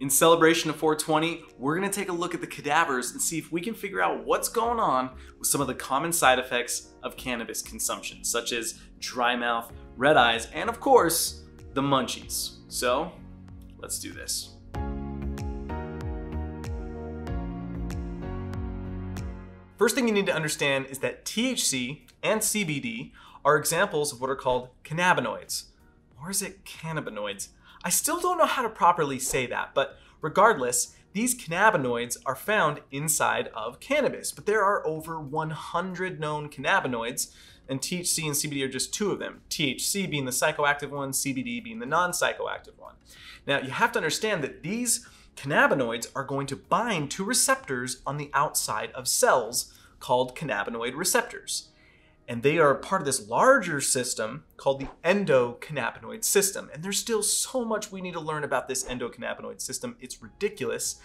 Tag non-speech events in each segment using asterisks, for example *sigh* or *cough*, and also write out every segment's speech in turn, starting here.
In celebration of 420, we're gonna take a look at the cadavers and see if we can figure out what's going on with some of the common side effects of cannabis consumption, such as dry mouth, red eyes, and of course, the munchies. So, let's do this. First thing you need to understand is that THC and CBD are examples of what are called cannabinoids. Or is it cannabinoids? I still don't know how to properly say that, but regardless, these cannabinoids are found inside of cannabis, but there are over 100 known cannabinoids, and THC and CBD are just two of them. THC being the psychoactive one, CBD being the non psychoactive one. Now, you have to understand that these cannabinoids are going to bind to receptors on the outside of cells called cannabinoid receptors and they are part of this larger system called the endocannabinoid system. And there's still so much we need to learn about this endocannabinoid system. It's ridiculous.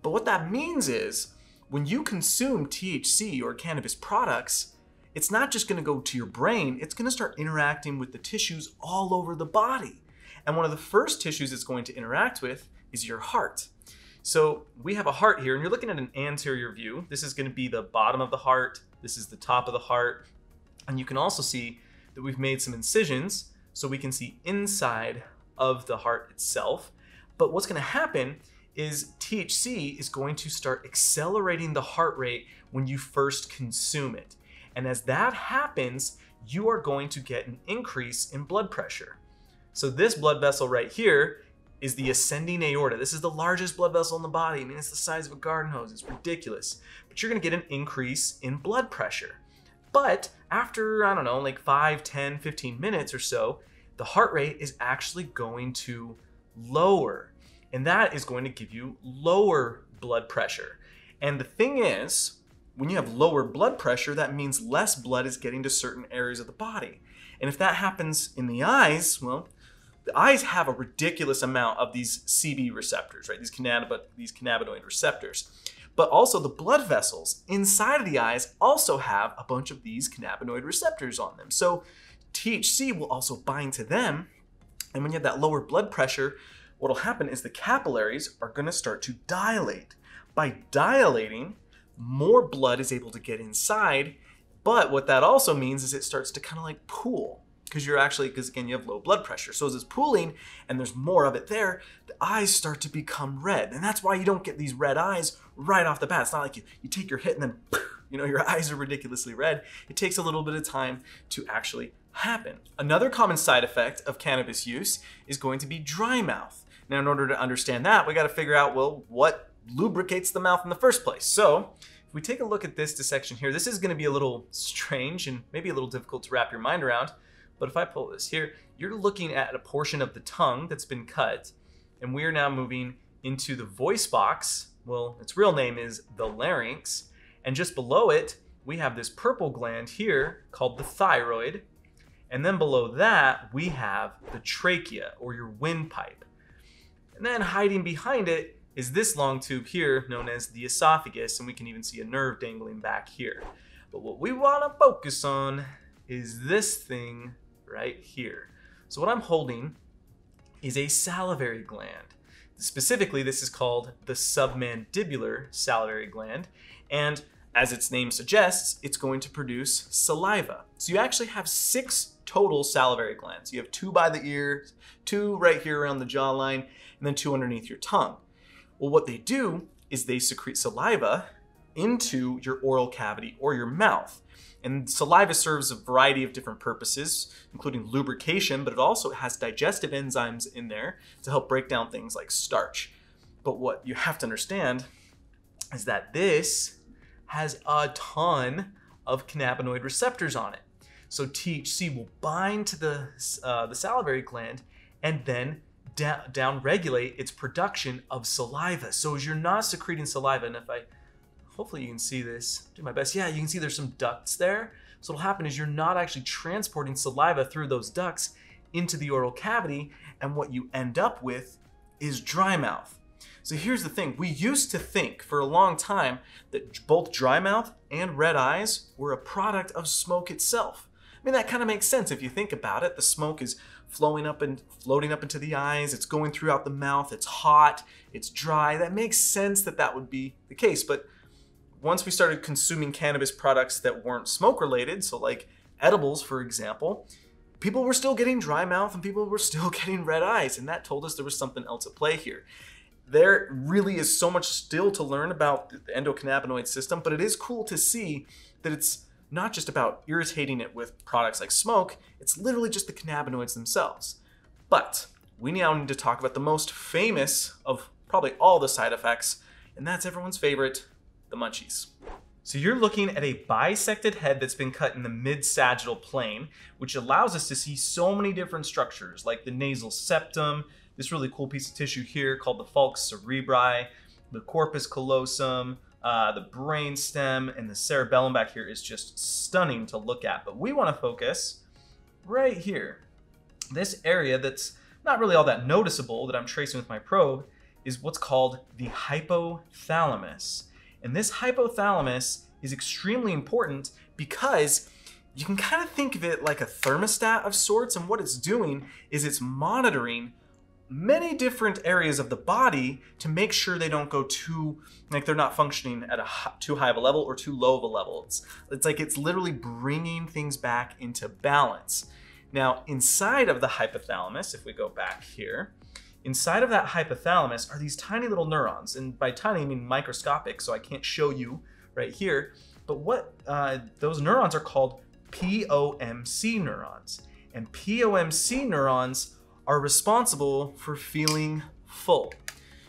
But what that means is when you consume THC or cannabis products, it's not just going to go to your brain, it's going to start interacting with the tissues all over the body. And one of the first tissues it's going to interact with is your heart. So we have a heart here, and you're looking at an anterior view. This is going to be the bottom of the heart. This is the top of the heart. And you can also see that we've made some incisions so we can see inside of the heart itself. But what's gonna happen is THC is going to start accelerating the heart rate when you first consume it. And as that happens, you are going to get an increase in blood pressure. So this blood vessel right here is the ascending aorta. This is the largest blood vessel in the body. I mean, it's the size of a garden hose. It's ridiculous. But you're gonna get an increase in blood pressure. But after, I don't know, like 5, 10, 15 minutes or so, the heart rate is actually going to lower. And that is going to give you lower blood pressure. And the thing is, when you have lower blood pressure, that means less blood is getting to certain areas of the body. And if that happens in the eyes, well, the eyes have a ridiculous amount of these CB receptors, right? These, cannabinoid, these cannabinoid receptors. But also the blood vessels inside of the eyes also have a bunch of these cannabinoid receptors on them. So THC will also bind to them. And when you have that lower blood pressure, what'll happen is the capillaries are gonna start to dilate. By dilating, more blood is able to get inside, but what that also means is it starts to kind of like pool because you're actually because again you have low blood pressure. So as it's pooling and there's more of it there the eyes start to become red. And that's why you don't get these red eyes right off the bat. It's not like you, you take your hit and then *laughs* you know your *laughs* eyes are ridiculously red. It takes a little bit of time to actually happen. Another common side effect of cannabis use is going to be dry mouth. Now in order to understand that we got to figure out well what lubricates the mouth in the first place. So if we take a look at this dissection here, this is going to be a little strange and maybe a little difficult to wrap your mind around. But if I pull this here, you're looking at a portion of the tongue that's been cut, and we are now moving into the voice box. Well, its real name is the larynx, and just below it, we have this purple gland here called the thyroid. And then below that, we have the trachea or your windpipe. And then hiding behind it is this long tube here known as the esophagus, and we can even see a nerve dangling back here. But what we want to focus on is this thing right here. So what I'm holding is a salivary gland. Specifically, this is called the submandibular salivary gland. And as its name suggests, it's going to produce saliva. So you actually have six total salivary glands. You have two by the ears, two right here around the jawline, and then two underneath your tongue. Well, what they do is they secrete saliva into your oral cavity or your mouth. And saliva serves a variety of different purposes, including lubrication, but it also has digestive enzymes in there to help break down things like starch. But what you have to understand is that this has a ton of cannabinoid receptors on it. So THC will bind to the, uh, the salivary gland and then down regulate its production of saliva. So as you're not secreting saliva, and if I hopefully you can see this. Do my best. Yeah, you can see there's some ducts there. So what'll happen is you're not actually transporting saliva through those ducts into the oral cavity, and what you end up with is dry mouth. So here's the thing, we used to think for a long time that both dry mouth and red eyes were a product of smoke itself. I mean, that kind of makes sense if you think about it. The smoke is flowing up and floating up into the eyes, it's going throughout the mouth, it's hot, it's dry. That makes sense that that would be the case. But once we started consuming cannabis products that weren't smoke related, so like edibles, for example, people were still getting dry mouth and people were *laughs* still getting red eyes. And that told us there was something else at play here. There really is so much still to learn about the endocannabinoid system, but it is cool to see that it's not just about irritating it with products like smoke, it's literally just the cannabinoids themselves. But we now need to talk about the most famous of probably all the side effects, and that's everyone's favorite, the munchies. So you're looking at a bisected head that's been cut in the mid-sagittal plane, which allows us to see so many different structures, like the nasal septum, this really cool piece of tissue here called the falx cerebri, the corpus callosum, uh, the brain stem and the cerebellum back here is just stunning to look at. But we want to focus right here. This area that's not really all that noticeable that I'm tracing with my probe is what's called the hypothalamus. And this hypothalamus is extremely important because you can kind of think of it like a thermostat of sorts. And what it's doing is it's monitoring many different areas of the body to make sure they don't go too like they're not functioning at a too high of a level or too low of a level. It's it's like it's literally bringing things back into balance. Now, inside of the hypothalamus, if we go back here, inside of that hypothalamus are these tiny little neurons, and by tiny I mean microscopic, so I can't show you right here. But what uh, those neurons are called POMC neurons, and POMC neurons are responsible for feeling full.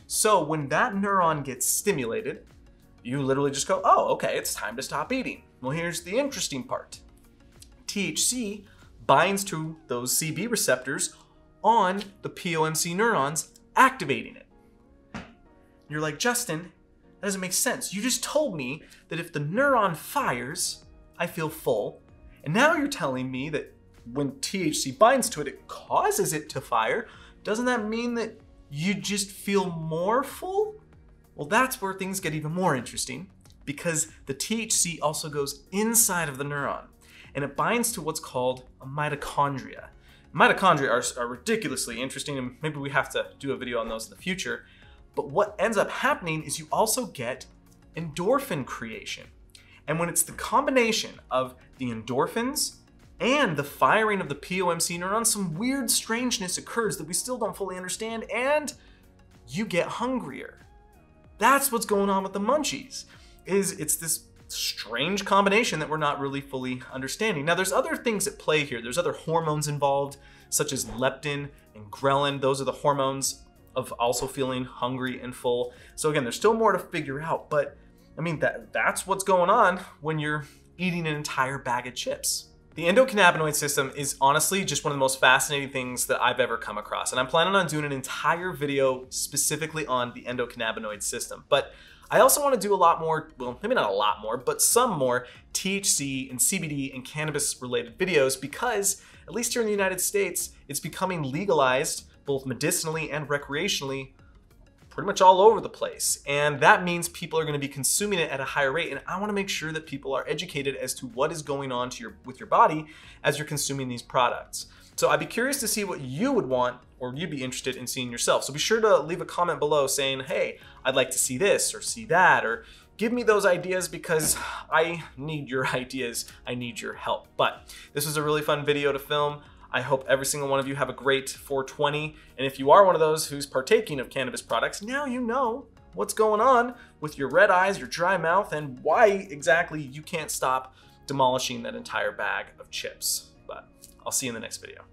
So when that neuron gets stimulated, you literally just go, oh, okay, it's time to stop eating. Well, here's the interesting part. THC binds to those CB receptors on the POMC neurons, activating it. You're like, Justin, that doesn't make sense. You just told me that if the neuron fires, I feel full. And now you're telling me that when THC binds to it, it causes it to fire. Doesn't that mean that you just feel more full? Well, that's where things get even more interesting because the THC also goes inside of the neuron and it binds to what's called a mitochondria. Mitochondria are, are ridiculously interesting, and maybe we have to do a video on those in the future. But what ends up happening is you also get endorphin creation. And when it's the combination of the endorphins and the firing of the POMC neuron, some weird strangeness occurs that we still don't fully understand, and you get hungrier. That's what's going on with the munchies. Is it's this strange combination that we're not really fully understanding. Now, there's other things at play here. There's other hormones involved, such as leptin and ghrelin. Those are the hormones of also feeling hungry and full. So again, there's still more to figure out, but I mean that that's what's going on when you're eating an entire bag of chips. The endocannabinoid system is honestly just one of the most fascinating things that I've ever come across. And I'm planning on doing an entire video specifically on the endocannabinoid system. But I also want to do a lot more, well, maybe not a lot more, but some more THC and CBD and cannabis related videos because, at least here in the United States, it's becoming legalized both medicinally and recreationally pretty much all over the place. And that means people are going to be consuming it at a higher rate. And I want to make sure that people are educated as to what is going on to your with your body as you're consuming these products. So I'd be curious to see what you would want or you'd be interested in seeing yourself. So be sure to leave a comment below saying, hey, I'd like to see this or see that or give me those ideas because I need your *laughs* ideas. I need your help. But this was a really fun video to film. I hope every single one of you have a great 420. And if you are one of those who's partaking of cannabis products, now you know what's going on with your red eyes, your dry mouth, and why exactly you can't stop demolishing that entire bag of chips. But I'll see you in the next video.